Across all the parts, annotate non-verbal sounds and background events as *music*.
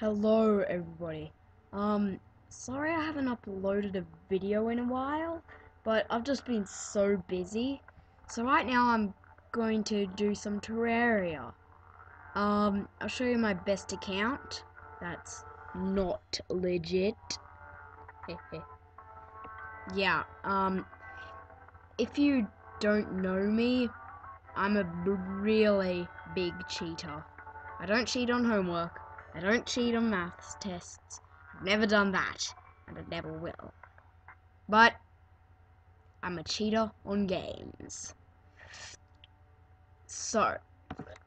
Hello everybody. Um, sorry I haven't uploaded a video in a while, but I've just been so busy. So right now I'm going to do some Terraria. Um, I'll show you my best account. That's not legit. *laughs* yeah, um, if you don't know me, I'm a really big cheater. I don't cheat on homework. I don't cheat on maths tests. I've never done that, and I never will. But I'm a cheater on games. So,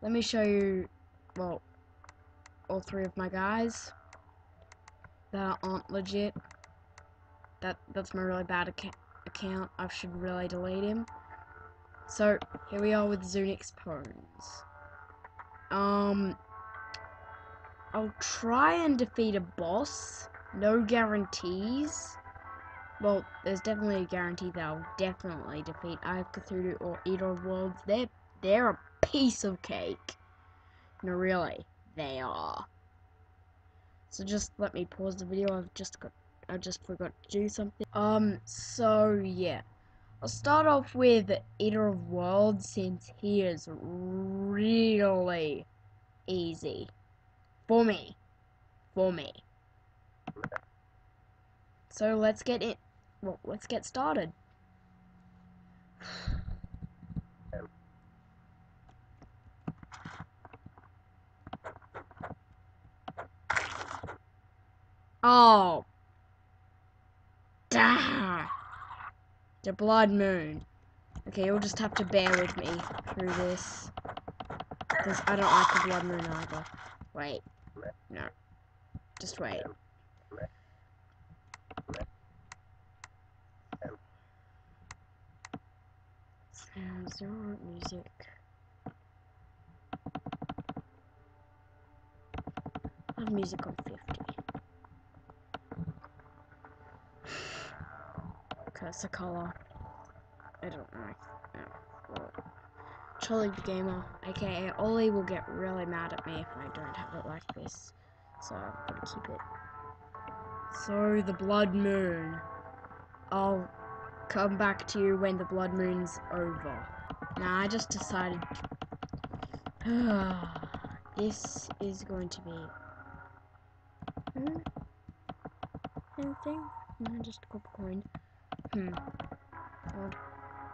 let me show you, well, all three of my guys that aren't legit. That That's my really bad ac account. I should really delete him. So, here we are with Zoonix Pones. Um, I'll try and defeat a boss. No guarantees. Well, there's definitely a guarantee that I'll definitely defeat Eye of Cthulhu or Eater of Worlds. They're, they're a piece of cake. No, really, they are. So just let me pause the video. I've just got, I just forgot to do something. Um, so yeah. I'll start off with Eater of Worlds since he is really easy. For me. For me. So let's get it. Well, let's get started. Oh. Duh. The blood moon. Okay, you'll just have to bear with me through this. Because I don't like the blood moon either. Wait. No. Just wait. Zero music. I have music on 50. *sighs* Curse the color. I don't know. No. Well, Charlie the Gamer, aka Ollie, will get really mad at me if I don't have it like this. So I'm gonna keep it. So the blood moon. I'll come back to you when the blood moon's over. Now I just decided *sighs* this is going to be hmm? anything? No, just a couple coin. Hmm. Well,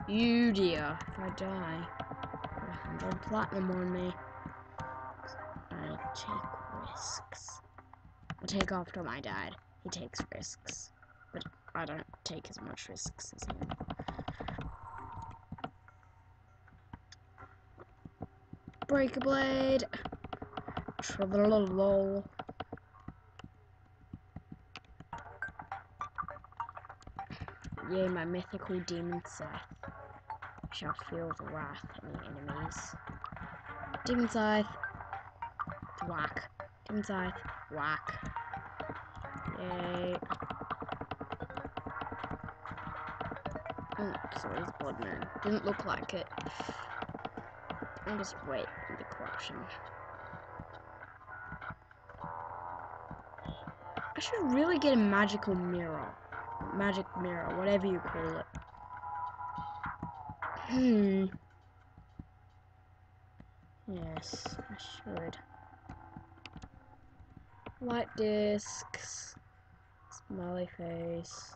you dear, if I die, put a hundred platinum on me. I take risks. I take after my dad. He takes risks. But I don't take as much risks as him. Breaker Blade. Travelolo. Yea, my mythical demon Scythe shall feel the wrath of the enemies. Demon Scythe. Whack. Demon Scythe. Whack. Yay. Oh, sorry, it's Blood Moon. Didn't look like it. I'll just wait for the corruption. I should really get a magical mirror. Magic mirror, whatever you call it. Hmm. Yes, I should. Light discs. Smiley face.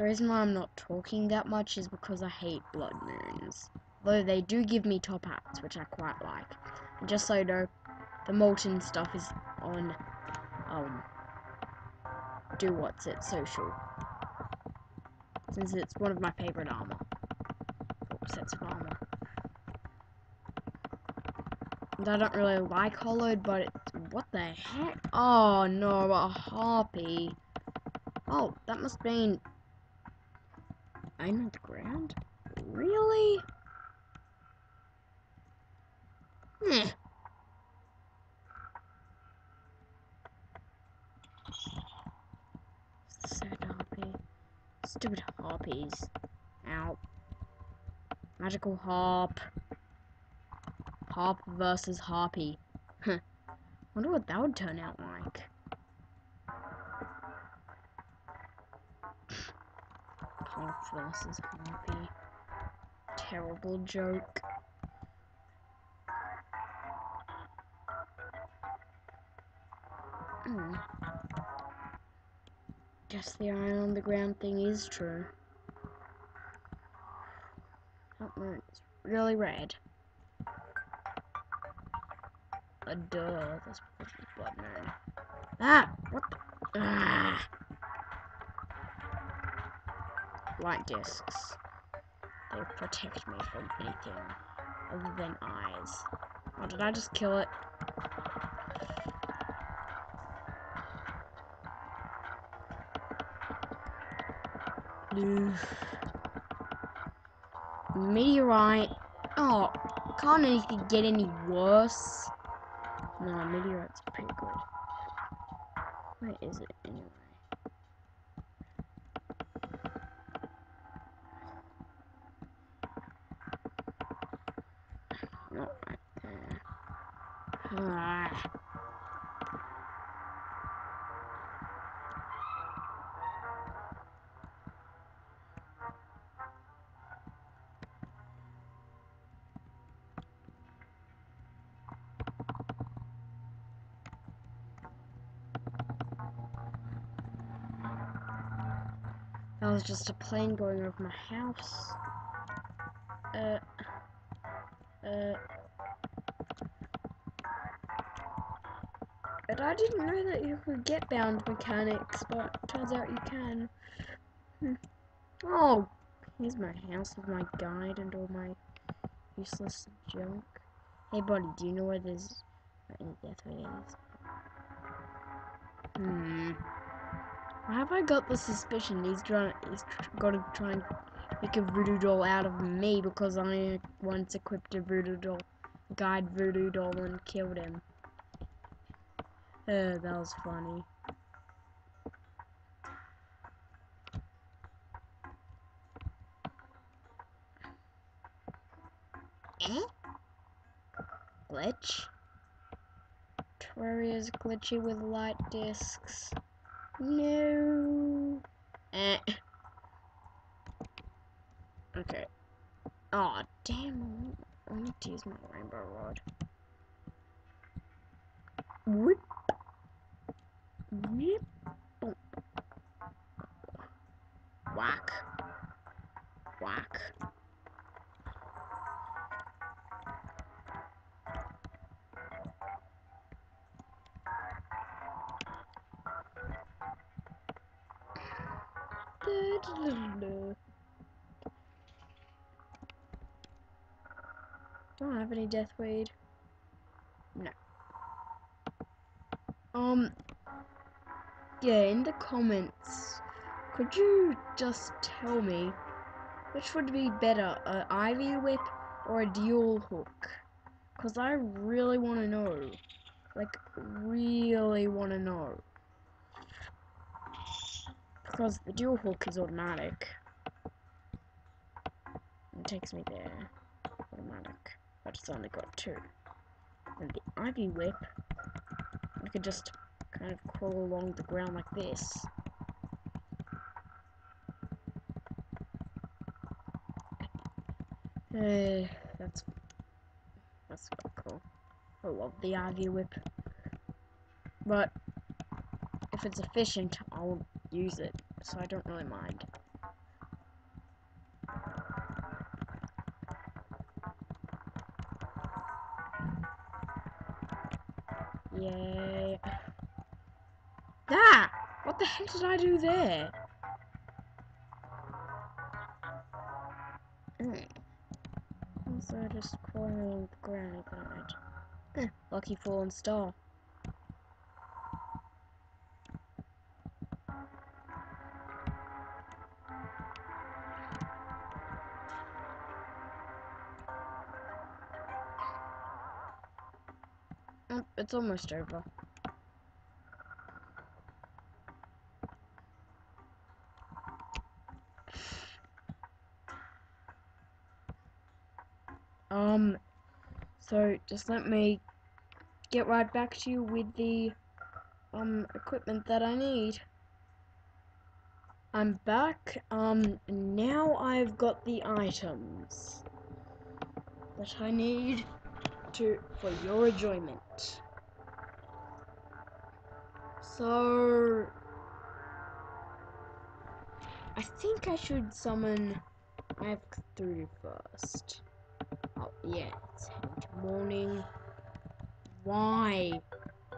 The reason why I'm not talking that much is because I hate blood moons. Though they do give me top hats, which I quite like. And just so you know, the molten stuff is on, um, do what's it, social. Since it's one of my favorite armor. Or sets of armor. And I don't really like hallowed, but what the heck? Oh no, a harpy. Oh, that must mean I'm on the ground? Really? Sad. Stupid harpies. Ow. Magical harp. Harp versus harpy. Huh. Wonder what that would turn out like. Harp versus harpy. Terrible joke. Hmm. Guess the iron on the ground thing is true. That is really red. A duh, that's it's blood. Ah! What the? Ah! Light discs. They protect me from anything other than eyes. Oh, did I just kill it? Meteorite. Oh, can't anything get any worse? No, meteorite's pretty good. Where is it anyway? Not right there. Ah. That was just a plane going over my house. Uh. And I didn't know that you could get bound mechanics, but turns out you can. Hmm. Oh, here's my house with my guide and all my useless junk. Hey buddy, do you know where there's any death is? Hmm. Why have I got the suspicion he's trying he's tr gonna try and make a voodoo doll out of me because I once equipped a voodoo doll guide voodoo doll and killed him. Uh, that was funny. Eh? Glitch? Terraria's glitchy with light discs. No. Eh. Okay. Aw, oh, damn. I need to use my rainbow rod. Whip. Don't have any death weed. No. Um. Yeah, in the comments, could you just tell me which would be better, an ivy whip or a dual hook? Cause I really want to know. Like, really want to know. Because the dual hook is automatic. It takes me there. Automatic. But it's only got two. And the ivy whip, I could just kind of crawl along the ground like this. Hey, that's that's quite cool. I love the ivy whip. But if it's efficient, I'll use it, so I don't really mind. Yay. Ah! What the heck did I do there? Mm. Also just crawling on the ground guide. lucky fallen star. It's almost over. Um, so just let me get right back to you with the um equipment that I need. I'm back. Um, now I've got the items that I need for your enjoyment. So I think I should summon Mav Cthulhu first. Oh yeah, it's morning. Why?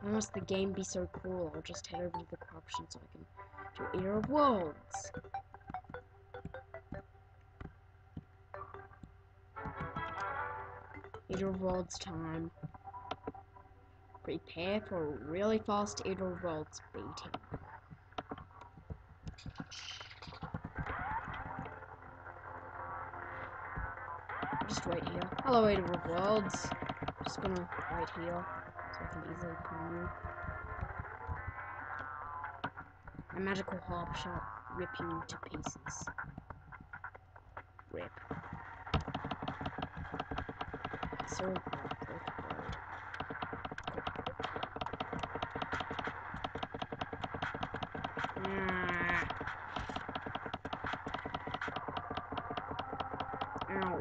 Why must the game be so cool? I'll just head over to the corruption so I can do Eater of Worlds. Worlds time. Prepare for a really fast Worlds beating. Just wait here. Hello, of Worlds. Just gonna wait here so I can easily come you. A magical harp shot rip you to pieces. Rip. So rip, Ah. Ow.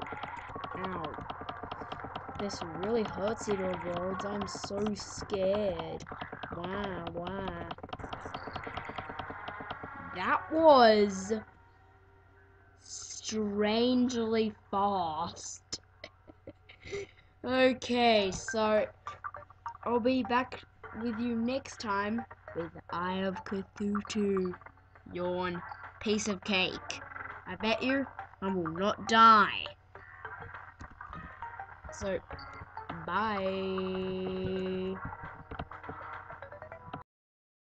Ow. This really hurts, of Worlds. I'm so scared. Wow, wow. That was strangely fast. *laughs* okay, so I'll be back with you next time with Eye of Cthulhu. Yawn. Piece of cake. I bet you I will not die. So, bye.